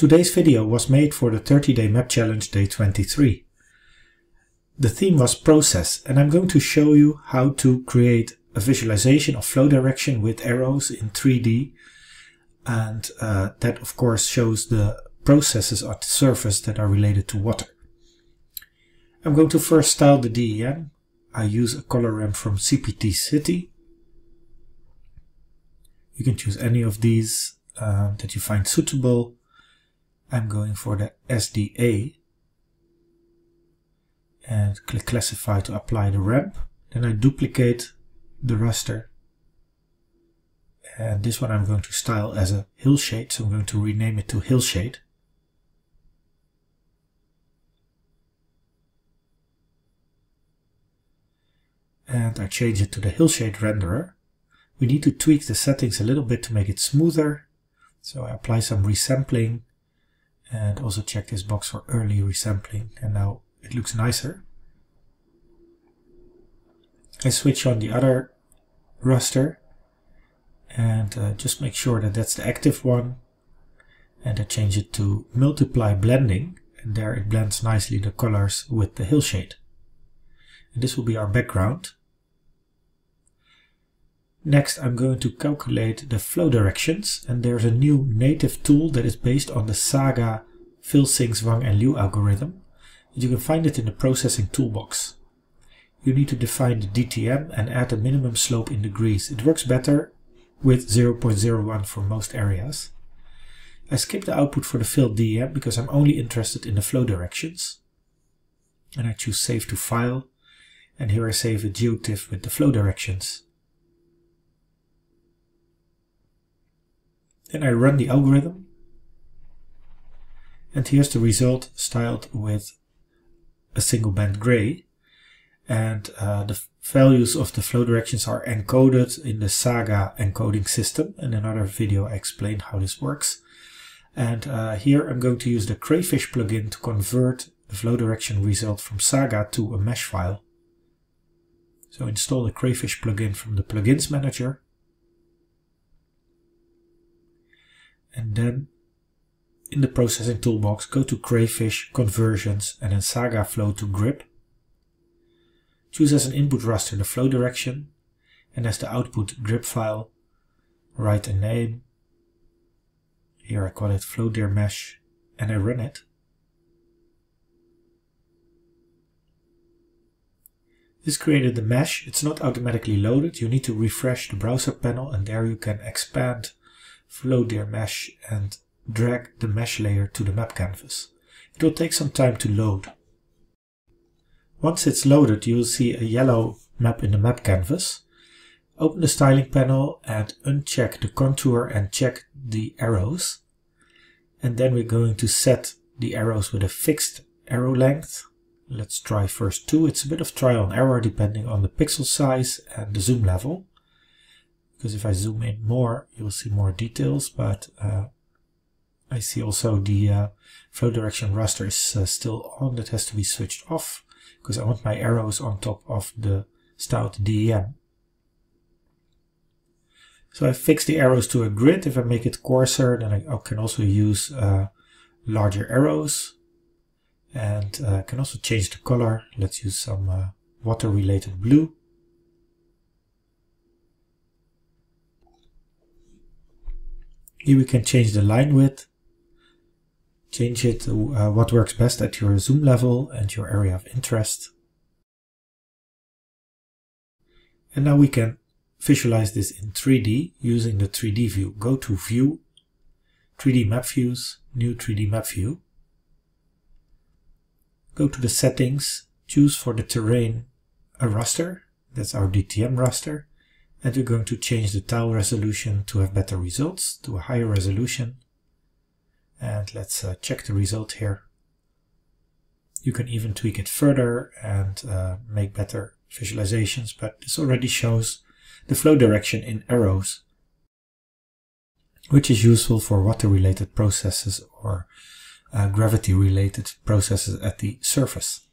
Today's video was made for the 30-day map challenge day 23. The theme was process and I'm going to show you how to create a visualization of flow direction with arrows in 3D and uh, that of course shows the processes at the surface that are related to water. I'm going to first style the DEM. I use a color ramp from CPT City. You can choose any of these uh, that you find suitable. I'm going for the SDA and click classify to apply the ramp. Then I duplicate the raster and this one I'm going to style as a hillshade so I'm going to rename it to hillshade. And I change it to the hillshade renderer. We need to tweak the settings a little bit to make it smoother. So I apply some resampling and also check this box for early resampling and now it looks nicer. I switch on the other raster and uh, just make sure that that's the active one and I change it to multiply blending and there it blends nicely the colors with the hillshade. And this will be our background. Next I'm going to calculate the flow directions and there's a new native tool that is based on the Saga Fill Sinks Wang and Liu algorithm. You can find it in the processing toolbox. You need to define the DTM and add a minimum slope in degrees. It works better with 0.01 for most areas. I skip the output for the filled DEM because I'm only interested in the flow directions. And I choose save to file and here I save a geotiff with the flow directions. Then I run the algorithm. And here's the result styled with a single band gray. And uh, the values of the flow directions are encoded in the Saga encoding system. In another video I explain how this works. And uh, here I'm going to use the Crayfish plugin to convert the flow direction result from Saga to a mesh file. So install the Crayfish plugin from the plugins manager and then in the processing toolbox go to crayfish conversions and then saga flow to GRIB choose as an input raster the flow direction and as the output GRIB file write a name here I call it flow dir mesh and I run it This created the mesh. It's not automatically loaded. You need to refresh the browser panel and there you can expand flow dir mesh and drag the mesh layer to the map canvas. It will take some time to load. Once it's loaded, you'll see a yellow map in the map canvas. Open the styling panel and uncheck the contour and check the arrows. And then we're going to set the arrows with a fixed arrow length. Let's try first two. It's a bit of trial and error depending on the pixel size and the zoom level because if I zoom in more, you'll see more details, but uh, I see also the uh, flow direction raster is uh, still on. That has to be switched off because I want my arrows on top of the stout DEM. So I fix the arrows to a grid. If I make it coarser, then I can also use uh, larger arrows. And uh, I can also change the color. Let's use some uh, water-related blue. Here we can change the line width, change it to uh, what works best at your zoom level and your area of interest. And now we can visualize this in 3D using the 3D view. Go to View, 3D Map Views, New 3D Map View. Go to the settings, choose for the terrain a raster, that's our DTM raster and we're going to change the tau resolution to have better results to a higher resolution. And let's uh, check the result here. You can even tweak it further and uh, make better visualizations but this already shows the flow direction in arrows which is useful for water related processes or uh, gravity related processes at the surface